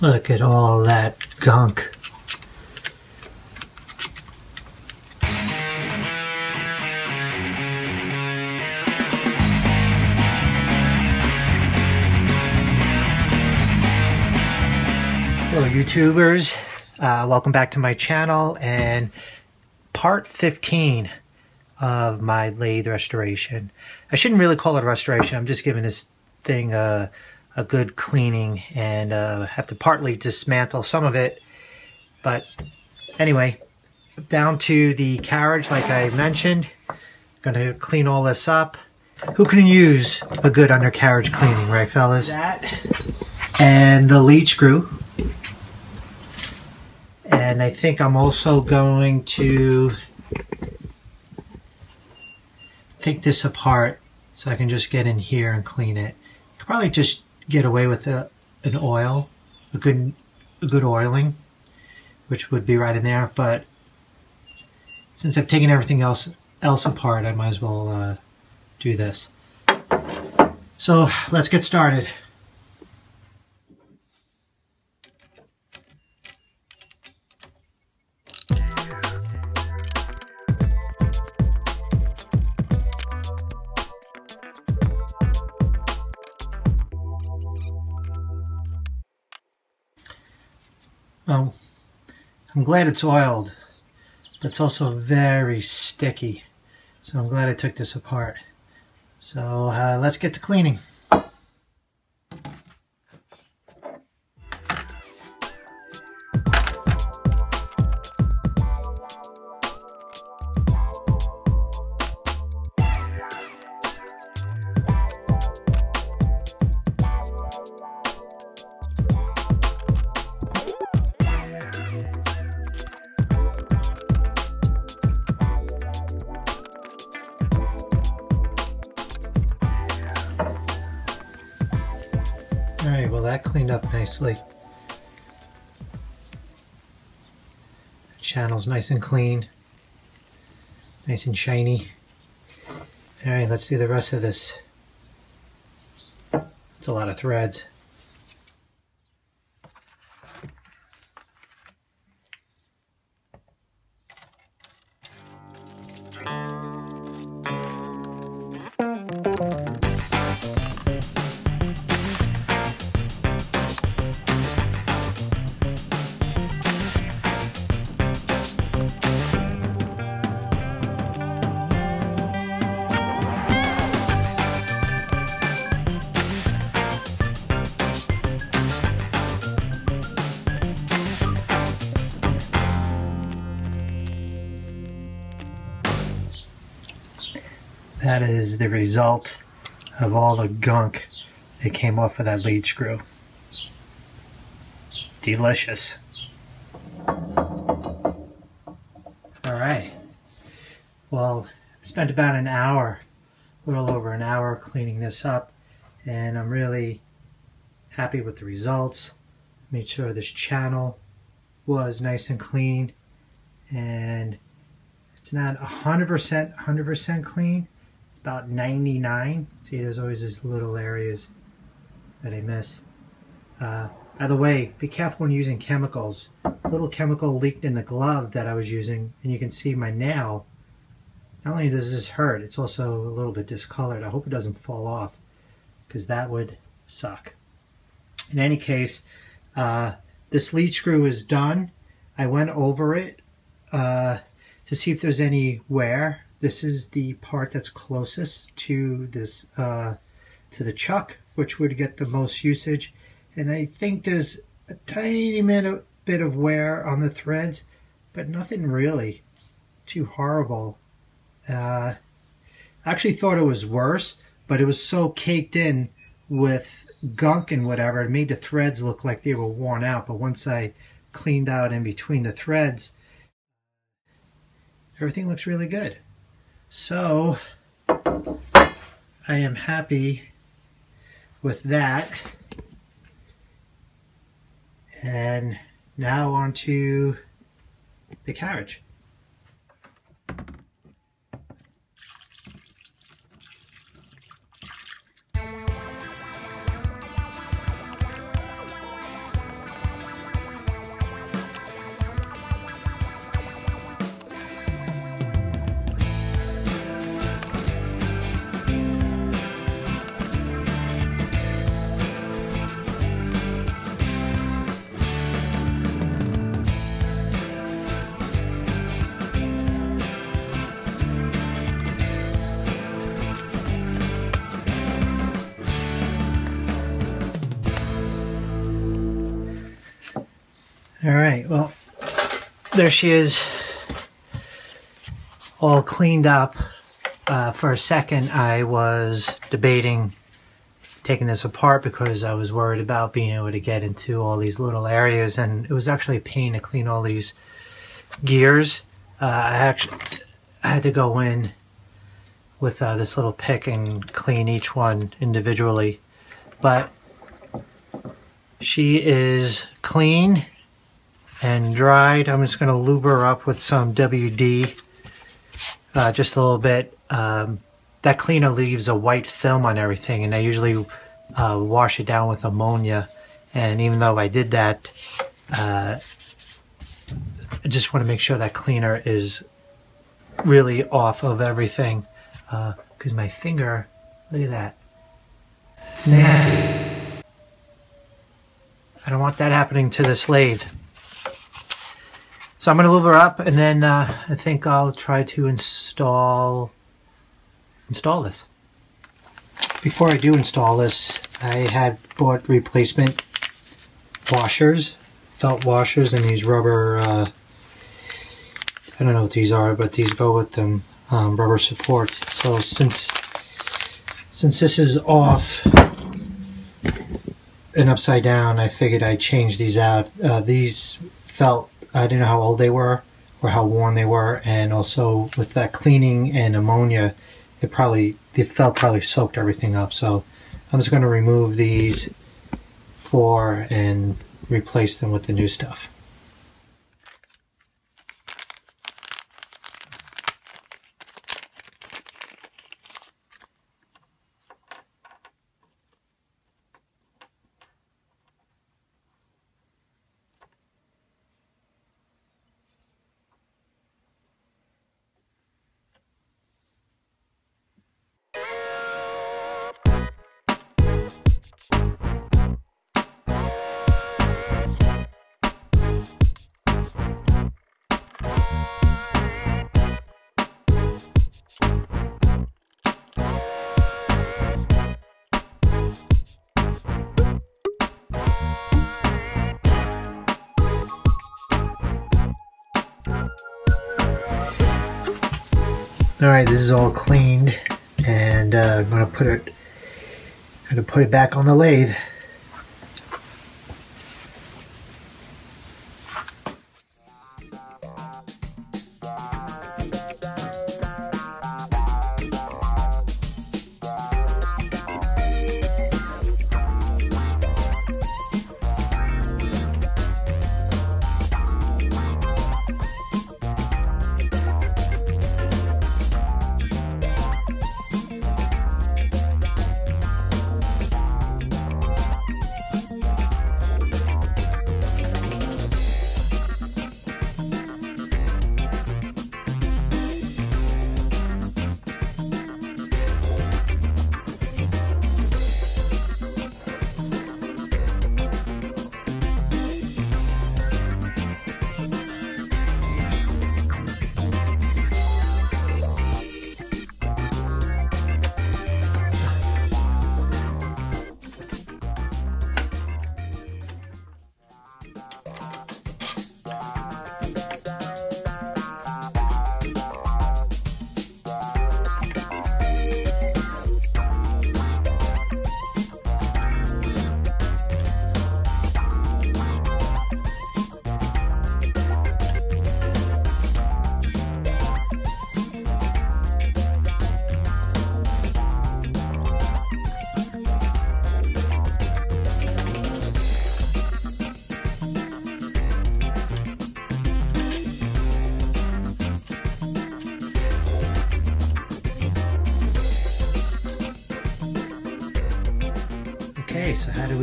Look at all that gunk. Hello YouTubers, uh, welcome back to my channel and part 15 of my lathe restoration. I shouldn't really call it restoration, I'm just giving this thing a, a good cleaning and uh, have to partly dismantle some of it. But anyway, down to the carriage like I mentioned. Gonna clean all this up. Who can use a good undercarriage cleaning, right fellas? That and the lead screw and I think I'm also going to take this apart so I can just get in here and clean it. Could probably just get away with a, an oil, a good a good oiling, which would be right in there. But since I've taken everything else else apart, I might as well uh, do this. So let's get started. Um, I'm glad it's oiled, but it's also very sticky. So I'm glad I took this apart. So uh, let's get to cleaning. Nicely. Channel's nice and clean. Nice and shiny. Alright, let's do the rest of this. It's a lot of threads. That is the result of all the gunk that came off of that lead screw. Delicious. Alright. Well, I spent about an hour, a little over an hour cleaning this up and I'm really happy with the results. Made sure this channel was nice and clean and it's not 100% 100% clean about 99. See, there's always these little areas that I miss. Uh, by the way, be careful when using chemicals. A little chemical leaked in the glove that I was using, and you can see my nail. Not only does this hurt, it's also a little bit discolored. I hope it doesn't fall off, because that would suck. In any case, uh, this lead screw is done. I went over it uh, to see if there's any wear this is the part that's closest to this uh, to the chuck, which would get the most usage. And I think there's a tiny bit of wear on the threads, but nothing really too horrible. Uh, I actually thought it was worse, but it was so caked in with gunk and whatever, it made the threads look like they were worn out. But once I cleaned out in between the threads, everything looks really good. So I am happy with that. And now on to the carriage. All right, well, there she is, all cleaned up. Uh, for a second, I was debating taking this apart because I was worried about being able to get into all these little areas, and it was actually a pain to clean all these gears. Uh, I actually I had to go in with uh, this little pick and clean each one individually, but she is clean and dried. I'm just going to lube her up with some WD, uh, just a little bit. Um, that cleaner leaves a white film on everything, and I usually uh, wash it down with ammonia. And even though I did that, uh, I just want to make sure that cleaner is really off of everything because uh, my finger, look at that, it's nasty. I don't want that happening to this lathe. So I'm going to lube her up and then uh, I think I'll try to install install this. Before I do install this, I had bought replacement washers, felt washers, and these rubber, uh, I don't know what these are, but these go with them, um, rubber supports. So since since this is off and upside down, I figured I'd change these out. Uh, these felt I didn't know how old they were or how worn they were, and also with that cleaning and ammonia, it probably the felt probably soaked everything up. So I'm just going to remove these four and replace them with the new stuff. All right, this is all cleaned, and uh, I'm gonna put it, gonna put it back on the lathe.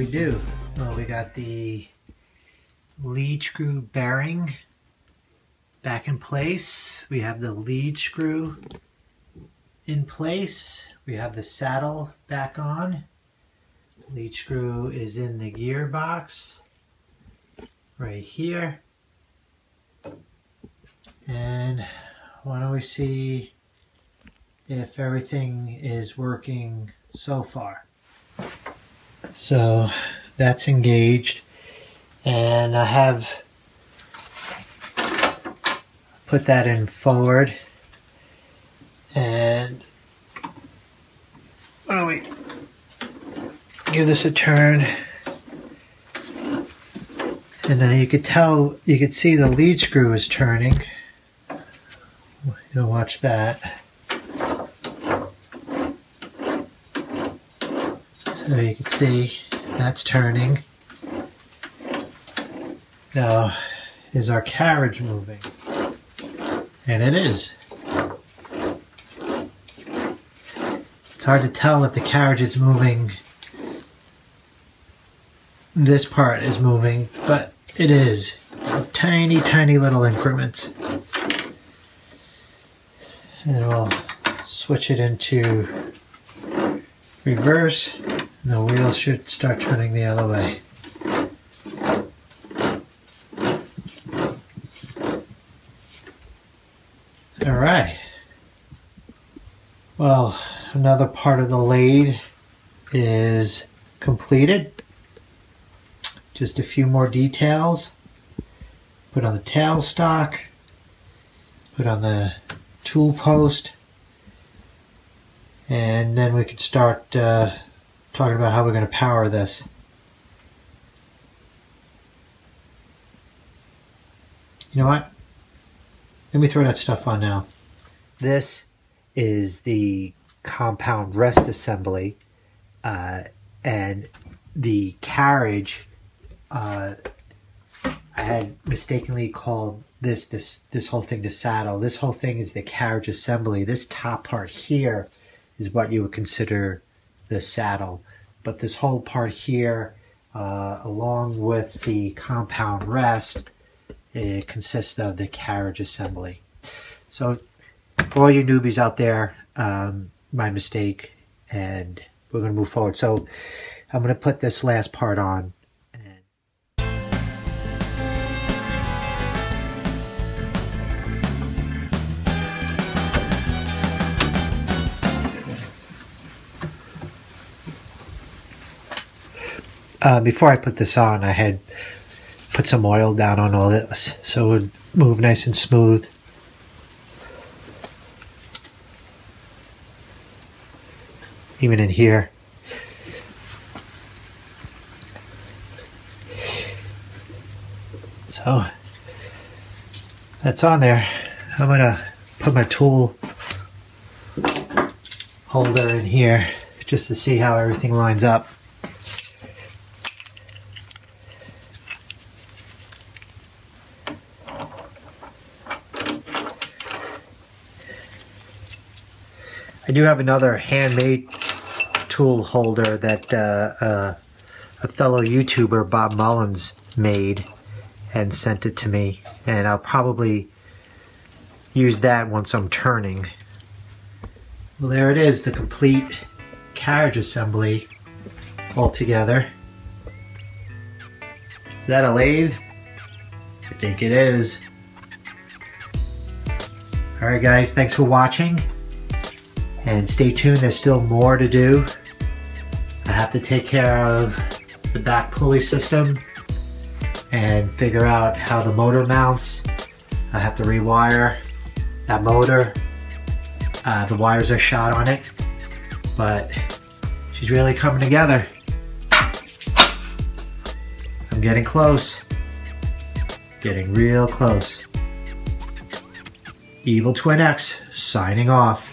We do? Well, we got the lead screw bearing back in place. We have the lead screw in place. We have the saddle back on. Lead screw is in the gearbox right here. And why don't we see if everything is working so far. So that's engaged. And I have put that in forward. And why don't we give this a turn? And now you could tell, you could see the lead screw is turning. You'll watch that. So you can see that's turning. Now, is our carriage moving? And it is. It's hard to tell if the carriage is moving. This part is moving, but it is. Tiny, tiny little increments. And we'll switch it into reverse. The wheels should start turning the other way. All right. Well, another part of the lathe is completed. Just a few more details. Put on the tailstock. Put on the tool post. And then we could start uh, talking about how we're going to power this. You know what? Let me throw that stuff on now. This is the compound rest assembly uh, and the carriage uh, I had mistakenly called this this this whole thing the saddle this whole thing is the carriage assembly this top part here is what you would consider the saddle but this whole part here uh, along with the compound rest it consists of the carriage assembly so for all you newbies out there um, my mistake and we're going to move forward. So I'm going to put this last part on. Uh, before I put this on, I had put some oil down on all this so it would move nice and smooth. even in here. So that's on there. I'm gonna put my tool holder in here just to see how everything lines up. I do have another handmade tool holder that uh, uh, a fellow YouTuber, Bob Mullins, made and sent it to me. And I'll probably use that once I'm turning. Well, there it is, the complete carriage assembly all together. Is that a lathe? I think it is. Alright guys, thanks for watching. And stay tuned, there's still more to do. I have to take care of the back pulley system and figure out how the motor mounts. I have to rewire that motor. Uh, the wires are shot on it, but she's really coming together. I'm getting close. Getting real close. Evil Twin X signing off.